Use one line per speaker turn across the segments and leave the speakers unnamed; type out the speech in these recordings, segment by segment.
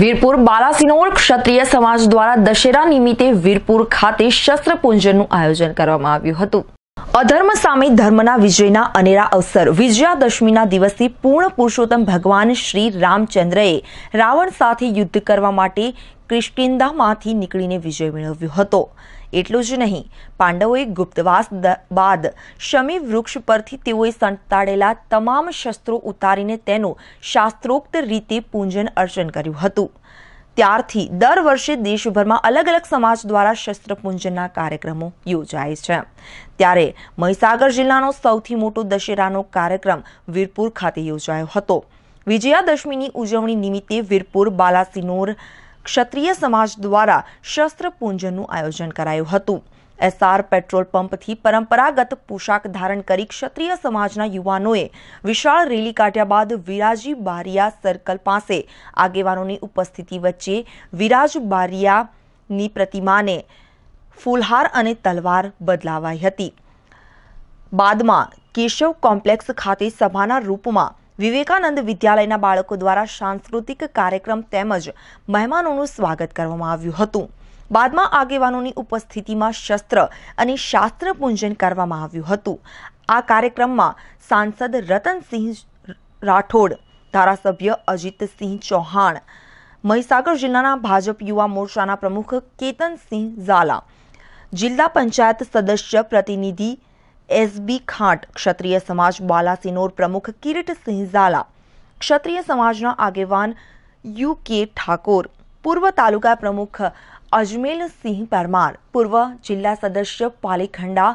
વીરપુર બાલાસિનોર ક્ષત્રિય સમાજ દ્વારા દશેરા નિમિત્તે વીરપુર ખાતે શસ્ત્ર પૂજનનું આયોજન કરવામાં આવ્યું હતું. અધર્મ સામે ધર્મના વિજયના અનેરા અવસર. વિજયાદશમીના દિવસે પૂર્ણ પુરુષોત્તમ ભગવાન શ્રી રામચંદ્રએ રાવણ સાથે યુદ્ધ કરવા માટે ક્રિષ્ટિંદામાંથી નીકળીને વિજય મેળવ્યો હતો. એટલું જ નહીં, પાંડવોએ ગુપ્તવાસ બાદ શમી વૃક્ષ પરથી તેઓએ સંતાડેલા તમામ શસ્ત્રો ઉતારીને તેનું શાસ્ત્રોક્ત રીતે પૂજન અર્ચન કર્યું હતું. ત્યારથી દર વર્ષે દેશભરમાં અલગ અલગ સમાજ દ્વારા શસ્ત્ર પૂજનના કાર્યક્રમો યોજાય છે. ત્યારે મહીસાગર જિલ્લાનો સૌથી મોટો દશેરાનો કાર્યક્રમ વીરપુર ખાતે યોજાયો હતો. વિજયાદશમીની ઉજવણી નિમિત્તે વીરપુર બાલાસિનોર ક્ષત્રિય સમાજ દ્વારા શસ્ત્ર પૂજનનું આયોજન કરાયું હતું. એસઆર પેટ્રોલ પંપથી પરંપરાગત પોશાક ધારણ કરી ક્ષત્રિય સમાજના યુવાનોએ વિશાળ રેલી કાઢ્યા બાદ વિરાજી બારિયા સર્કલ પાસે આગેવાનોની ઉપસ્થિતિ વચ્ચે વિરાજ બારિયાની પ્રતિમાને ફૂલહાર અને તલવાર બદલાવાઈ હતી. બાદમાં કેશવ કોમ્પ્લેક્સ ખાતે સભાના રૂપમાં વિવેકાનંદ વિદ્યાલયના બાળકો દ્વારા સાંસ્કૃતિક કાર્યક્રમ તેમજ મહેમાનોનું સ્વાગત કરવામાં આવ્યું હતું. બાદમાં આગેવાનોની ઉપસ્થિતિમાં શસ્ત્ર અને શાસ્ત્ર પૂંજન કરવામાં આવ્યું હતું. આ કાર્યક્રમમાં સાંસદ રતનસિંહ રાઠોડ, ધારાસભ્ય અજીતસિંહ ચૌહાણ, મહીસાગર જિલ્લાના ભાજપ યુવા મોરચાના પ્રમુખ કેતનસિંહ ઝાલા, જિલ્લા પંચાયત સદસ્ય પ્રતિનિધિ એસબી ખાંટ, ક્ષત્રિય સમાજ બાલાસિનોર પ્રમુખ કિરીટસિંહ ઝાલા, ક્ષત્રિય સમાજના આગેવાન યુ કે ઠાકોર, પૂર્વ તાલુકા પ્રમુખ અજમેલસિંહ પરમાર પૂર્વ જિલ્લા સદસ્ય પાલીખંડા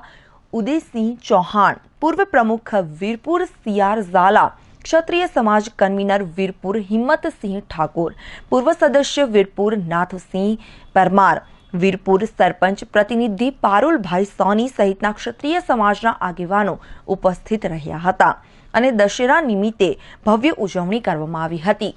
ઉદયસિંહ ચૌહાણ પૂર્વ પ્રમુખ વીરપુર સીઆર ઝાલા ક્ષત્રિય સમાજ કન્વીનર વીરપુર હિંમતસિંહ ઠાકોર પૂર્વ સદસ્ય વીરપુર નાથસિંહ પરમાર વીરપુર સરપંચ પ્રતિનિધિ પારુલભાઈ સોની સહિતના ક્ષત્રિય સમાજના આગેવાનો ઉપસ્થિત રહ્યા હતા અને દશેરા નિમિત્તે ભવ્ય ઉજવણી કરવામાં આવી હતી.